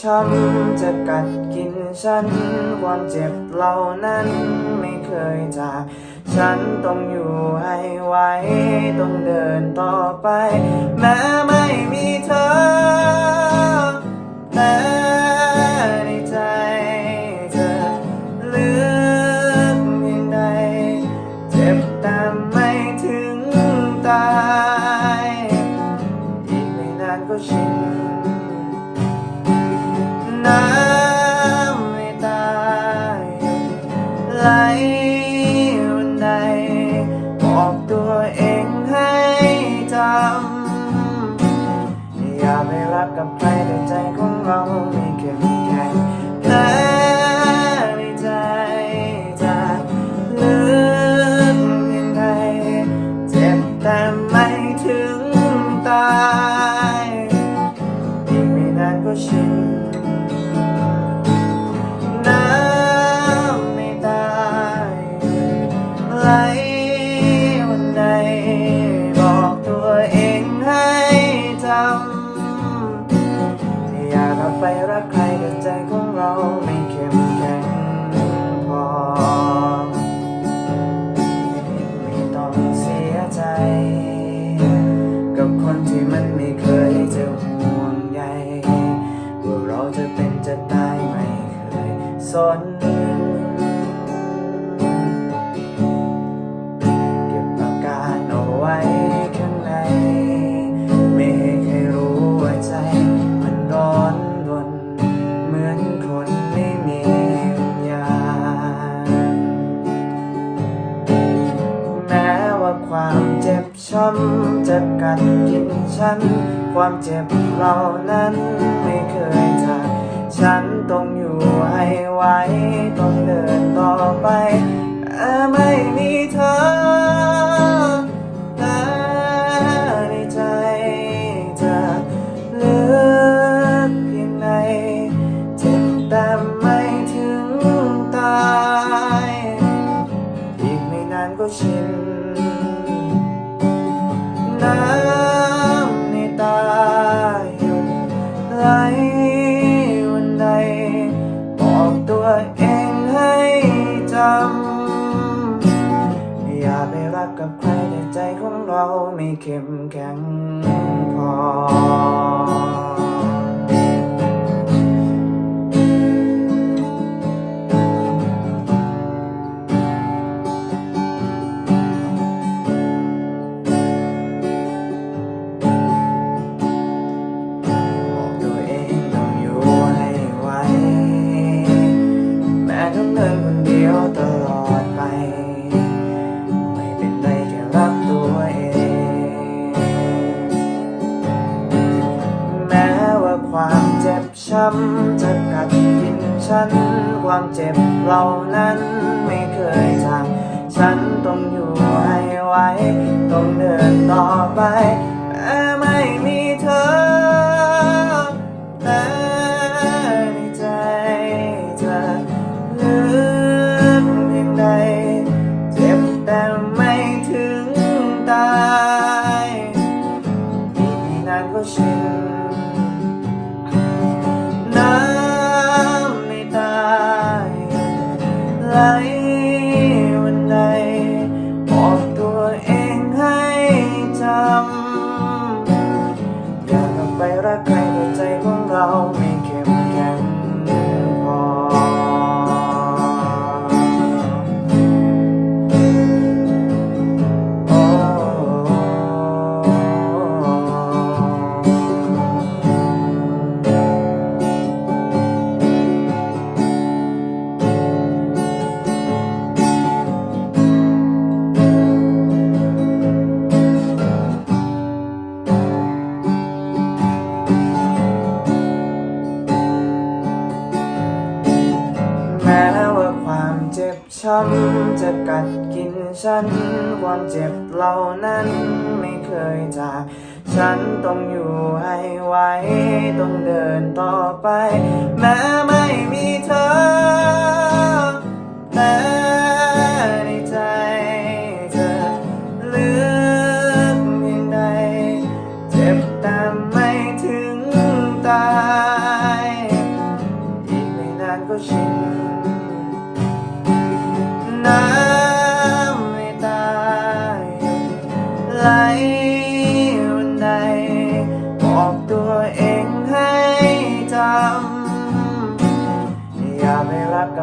ช้ำจะกัดกินฉันความเจ็บเหล่านั้นไม่เคยจาก ฉันต้องอยู่ให้ไหวต้องเดินต่อไป แม้ กับใครแต่ใจของเราไม่เข้มแข็งแค่ในใจจะลึกยังไงเจ็บแต่ไม่ถึงตาย กับคนที่มันไม่เคยจะห่วงใยว่าเราจะเป็นจะตายไม่เคยสน ความเจ็บช้ำจะกัดกินฉัน ความเจ็บเหล่านั้นไม่เคยจากฉันต้องอยู่ให้ไหวต้องเดินต่อไปแต่ไม่มีเธอแต่ในใจจะเลึกเพียงไหนเจ็บแต่ไม่ถึงตาย อีกไม่นานก็ชิน น้ำในตาหยุดไหลวันใดบอกตัวเองให้จำอย่าไปรักกับใครแต่ใจของเราไม่เข้มแข็งพอ เดินคนเดียวตลอดไป ไม่เป็นไรแค่รักตัวเอง แม้ว่าความเจ็บช้ำจะกัดกินฉัน ความเจ็บเหล่านั้นไม่เคยจางฉันต้องอยู่ให้ไหวต้องเดินต่อไป ไช้ำจะกัดกินฉันความเจ็บเหล่านั้นไม่เคยจาก ฉันต้องอยู่ให้ไหวต้องเดินต่อไป แม้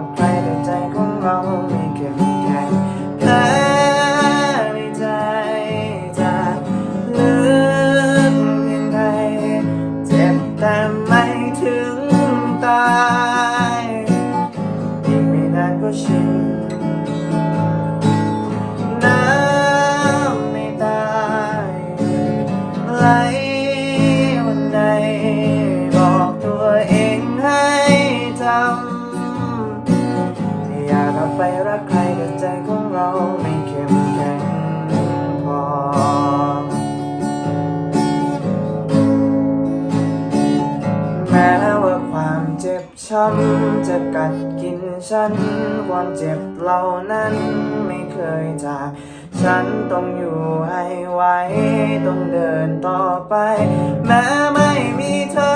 กับใครแต่ใจของเราไม่เข้มแข็งแค่ในใจจะลึกยังไงเจ็บแต่ไม่ถึงตา ช้ำจะกัดกินฉัน ความเจ็บเหล่านั้นไม่เคยจากฉันต้องอยู่ให้ไหวต้องเดินต่อไป แม้ไม่มีเธอ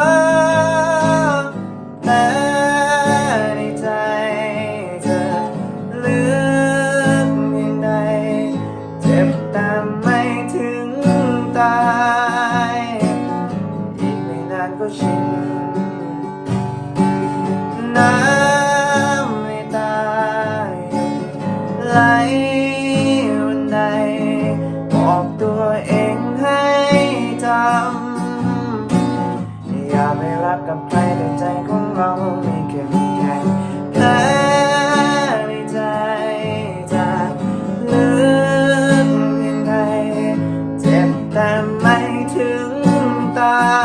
แต่ไม่ถึงตา